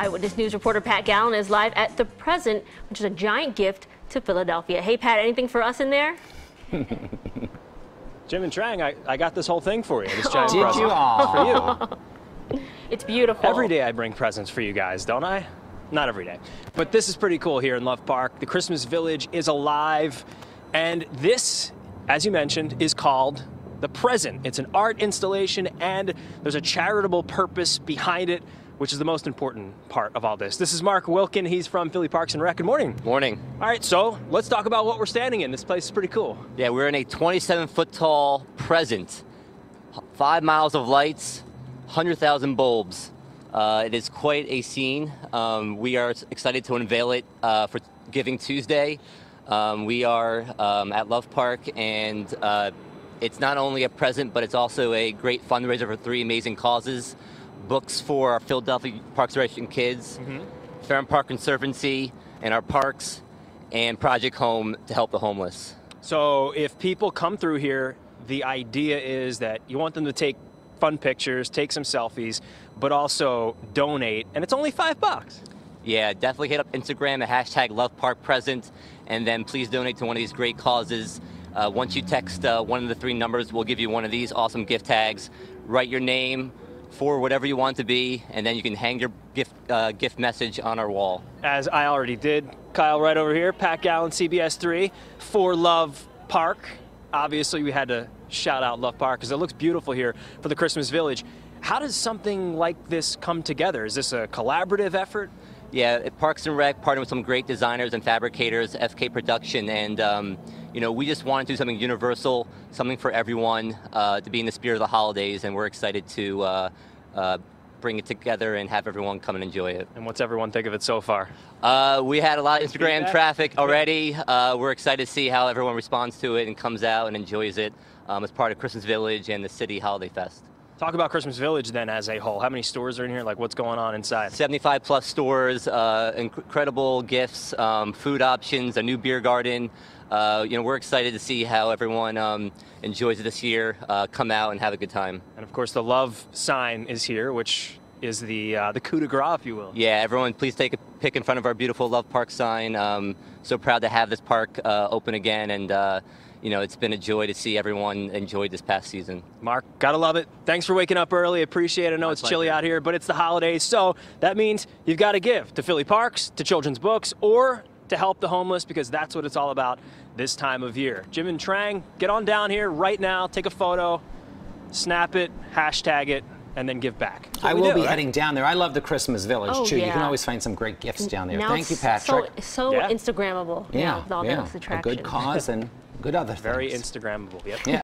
Eyewitness News reporter Pat Gallen is live at the present, which is a giant gift to Philadelphia. Hey, Pat, anything for us in there? Jim and Trang, I, I got this whole thing for you. This giant Did present you? Aw. for you. It's beautiful. Every day I bring presents for you guys, don't I? Not every day. But this is pretty cool here in Love Park. The Christmas Village is alive. And this, as you mentioned, is called The Present. It's an art installation and there's a charitable purpose behind it, which is the most important part of all this. This is Mark Wilkin. He's from Philly Parks and Rec. Good morning. Morning. All right, so let's talk about what we're standing in. This place is pretty cool. Yeah, we're in a 27 foot tall present, five miles of lights, 100,000 bulbs. Uh, it is quite a scene. Um, we are excited to unveil it uh, for Giving Tuesday. Um, we are um, at Love Park, and uh, it's not only a present, but it's also a great fundraiser for three amazing causes books for our Philadelphia Parks and Recreation kids, Fairmount Park Conservancy, and our parks, and Project Home to help the homeless. So if people come through here, the idea is that you want them to take fun pictures, take some selfies, but also donate, and it's only five bucks. Yeah, definitely hit up Instagram at hashtag Love Park Present, and then please donate to one of these great causes. Uh, once you text uh, one of the three numbers, we'll give you one of these awesome gift tags. Write your name for whatever you want to be, and then you can hang your gift uh, gift message on our wall. As I already did, Kyle right over here, Pat Gallen, CBS 3, for Love Park. Obviously, we had to shout out Love Park because it looks beautiful here for the Christmas Village. How does something like this come together? Is this a collaborative effort? Yeah, Parks and Rec partnered with some great designers and fabricators, FK Production, and um, you know we just wanted to do something universal, something for everyone uh, to be in the spirit of the holidays, and we're excited to uh, uh, bring it together and have everyone come and enjoy it. And what's everyone think of it so far? Uh, we had a lot of Instagram traffic already. Uh, we're excited to see how everyone responds to it and comes out and enjoys it um, as part of Christmas Village and the City Holiday Fest. Talk about Christmas Village then as a whole. How many stores are in here? Like what's going on inside? 75 plus stores, uh, incredible gifts, um, food options, a new beer garden. Uh, you know, we're excited to see how everyone um, enjoys it this year. Uh, come out and have a good time. And of course, the love sign is here, which is the uh, the coup de grace, if you will. Yeah, everyone, please take a pic in front of our beautiful Love Park sign. Um, so proud to have this park uh, open again, and uh, you know, it's been a joy to see everyone enjoy this past season. Mark, gotta love it. Thanks for waking up early. Appreciate it. I know My it's chilly out here, but it's the holidays, so that means you've got to give to Philly Parks, to Children's Books, or to help the homeless because that's what it's all about this time of year. Jim and Trang, get on down here right now, take a photo, snap it, hashtag it, and then give back. That's I will do, be right? heading down there. I love the Christmas Village Oh, too. You can always find some great gifts down there. Now Thank you, Patrick. So, so Yeah. Instagrammable. yeah, now, with all yeah. those a good cause and good other Very things. Instagrammable. Yep. Yeah.